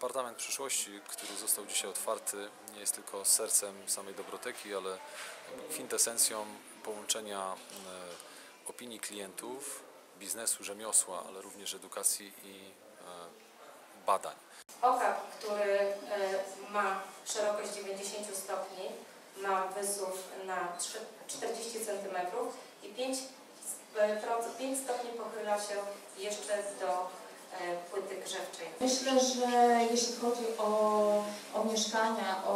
Apartament przyszłości, który został dzisiaj otwarty, nie jest tylko sercem samej Dobroteki, ale kwintesencją połączenia e, opinii klientów, biznesu, rzemiosła, ale również edukacji i e, badań. Okap, który e, ma szerokość 90 stopni, ma wysuw na trzy- 40 cm i 5, 5 stopni pochyla się jeszcze do płyty grzewczej. Myślę, że jeśli chodzi o, o mieszkania, o,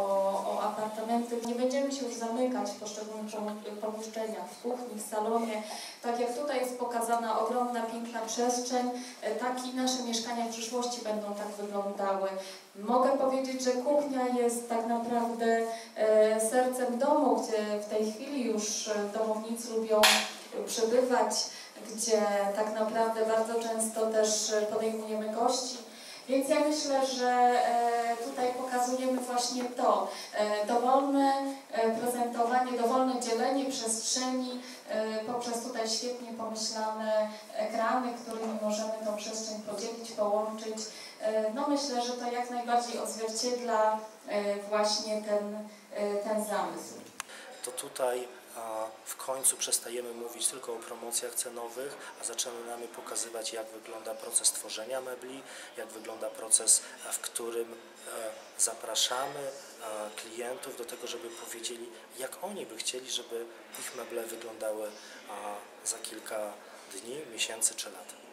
o apartamenty, nie będziemy się już zamykać w poszczególnych pomieszczeniach, w kuchni, w salonie. Tak jak tutaj jest pokazana ogromna, piękna przestrzeń, e, tak i nasze mieszkania w przyszłości będą tak wyglądały. Mogę powiedzieć, że kuchnia jest tak naprawdę e, sercem domu, gdzie w tej chwili już e, domownicy lubią przebywać, gdzie tak naprawdę bardzo często też e, podejmujemy gości. Więc ja myślę, że e, tutaj pokazujemy właśnie to, e, dowolne prezentowanie, dowolne dzielenie przestrzeni poprzez tutaj świetnie pomyślane ekrany, którymi możemy tą przestrzeń podzielić, połączyć. No myślę, że to jak najbardziej odzwierciedla właśnie ten, ten zamysł. to tutaj a, w końcu przestajemy mówić tylko o promocjach cenowych, a zaczynamy pokazywać, jak wygląda proces tworzenia mebli, jak wygląda proces, a, w którym e, zapraszamy e, klientów do tego, żeby powiedzieli, jak oni by chcieli, żeby ich meble wyglądały za kilka dni, miesięcy czy lat.